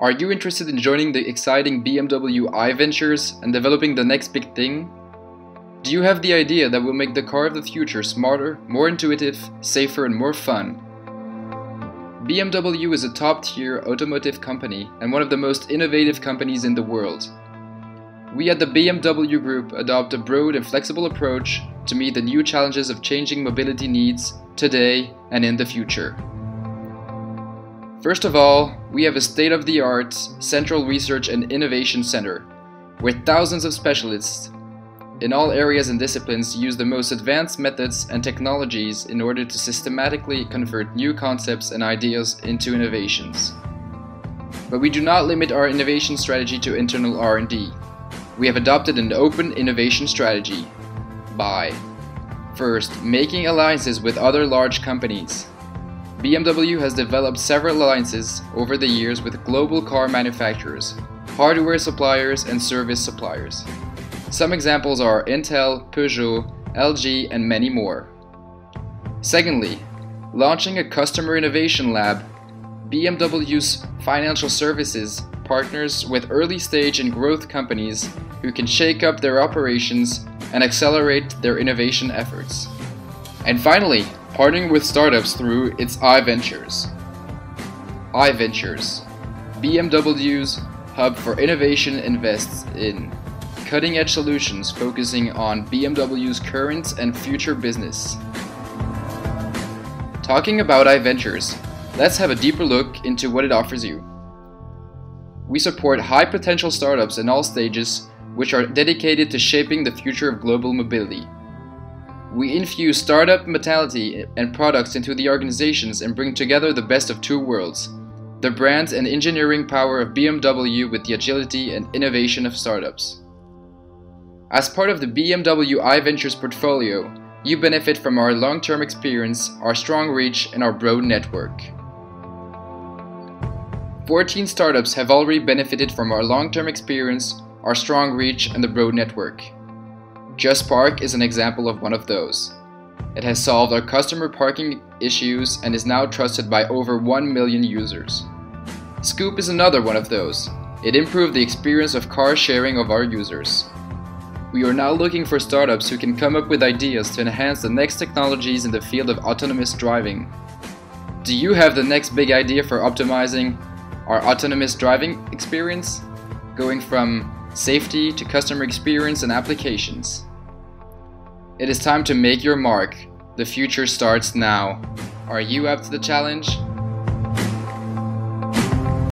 Are you interested in joining the exciting BMW i Ventures and developing the next big thing? Do you have the idea that will make the car of the future smarter, more intuitive, safer and more fun? BMW is a top-tier automotive company and one of the most innovative companies in the world. We at the BMW Group adopt a broad and flexible approach to meet the new challenges of changing mobility needs today and in the future. First of all, we have a state-of-the-art Central Research and Innovation Center, where thousands of specialists in all areas and disciplines use the most advanced methods and technologies in order to systematically convert new concepts and ideas into innovations. But we do not limit our innovation strategy to internal R&D. We have adopted an open innovation strategy by First, making alliances with other large companies. BMW has developed several alliances over the years with global car manufacturers, hardware suppliers and service suppliers. Some examples are Intel, Peugeot, LG and many more. Secondly, launching a customer innovation lab, BMW's financial services partners with early stage and growth companies who can shake up their operations and accelerate their innovation efforts. And finally, partnering with startups through its iVentures. iVentures, BMW's hub for innovation invests in cutting-edge solutions focusing on BMW's current and future business. Talking about iVentures, let's have a deeper look into what it offers you. We support high-potential startups in all stages which are dedicated to shaping the future of global mobility. We infuse startup mentality and products into the organizations and bring together the best of two worlds the brand and engineering power of BMW with the agility and innovation of startups. As part of the BMW iVentures portfolio, you benefit from our long-term experience, our strong reach, and our broad network. 14 startups have already benefited from our long-term experience, our strong reach, and the broad network. Just Park is an example of one of those. It has solved our customer parking issues and is now trusted by over 1 million users. Scoop is another one of those. It improved the experience of car sharing of our users. We are now looking for startups who can come up with ideas to enhance the next technologies in the field of autonomous driving. Do you have the next big idea for optimizing our autonomous driving experience? Going from safety to customer experience and applications. It is time to make your mark. The future starts now. Are you up to the challenge?